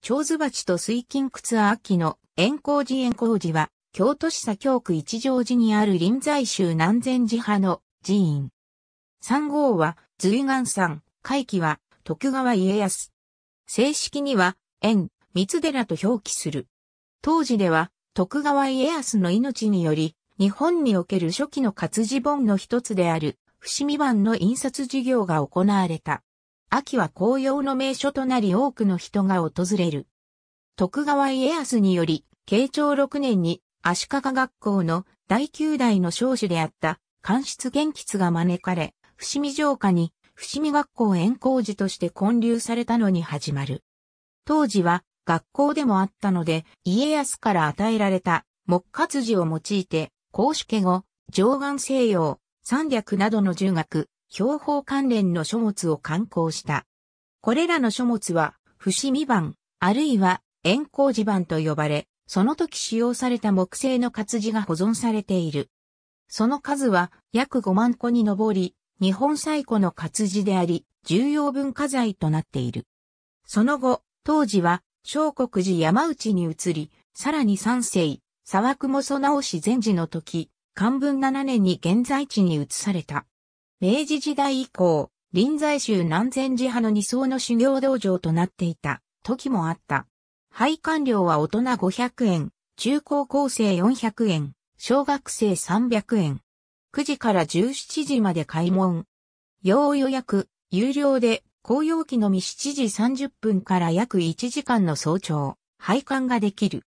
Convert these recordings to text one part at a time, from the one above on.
蝶ズ鉢と水金窟秋の円光寺円光寺は、京都市左京区一条寺にある臨済宗南禅寺派の寺院。三号は随岩山、会期は徳川家康。正式には、円、三寺と表記する。当時では、徳川家康の命により、日本における初期の活字本の一つである、伏見版の印刷事業が行われた。秋は紅葉の名所となり多くの人が訪れる。徳川家康により、慶長6年に足利学校の第9代の少主であった官室元吉が招かれ、伏見城下に伏見学校円光寺として建立されたのに始まる。当時は学校でもあったので、家康から与えられた木活字を用いて、公主家語、上岸西洋、三略などの儒学、標法関連の書物を刊行した。これらの書物は、伏見版、あるいは円光寺版と呼ばれ、その時使用された木製の活字が保存されている。その数は約5万個に上り、日本最古の活字であり、重要文化財となっている。その後、当時は、小国寺山内に移り、さらに三世、沢雲祖直氏前治の時、漢文7年に現在地に移された。明治時代以降、臨済宗南禅寺派の二層の修行道場となっていた時もあった。配管料は大人500円、中高校生400円、小学生300円。9時から17時まで開門。要予約、有料で、紅葉期のみ7時30分から約1時間の早朝、配管ができる。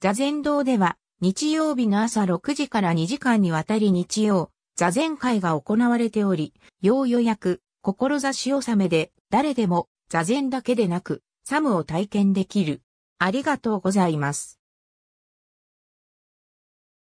座禅堂では、日曜日の朝6時から2時間にわたり日曜、座禅会が行われており、要予約、志納めで、誰でも座禅だけでなく、サムを体験できる。ありがとうございます。